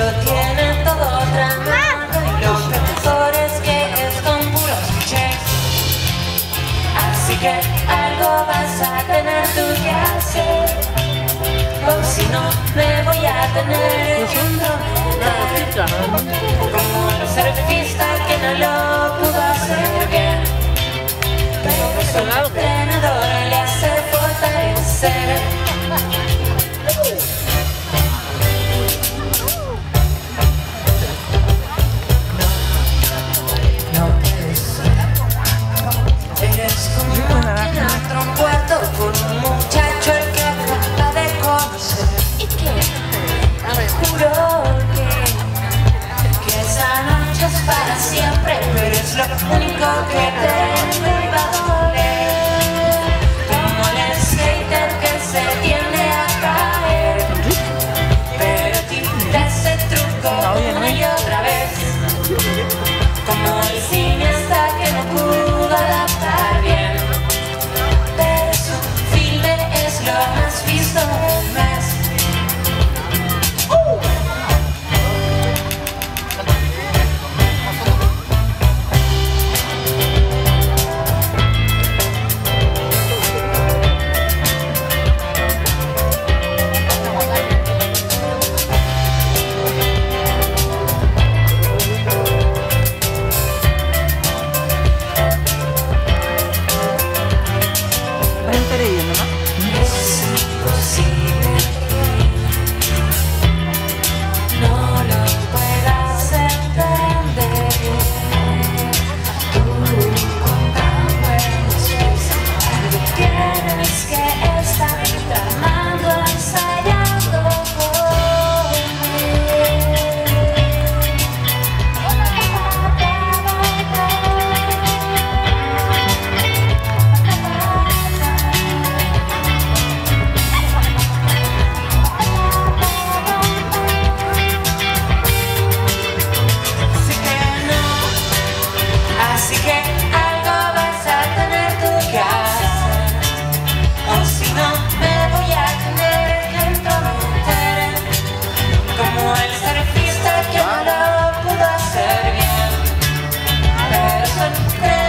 lo tiene todo tramado y lo mejor es que es con puros clichés. Así que algo vas a tener tú que hacer. O si no, me voy a tener que entrometer. 20 Hey.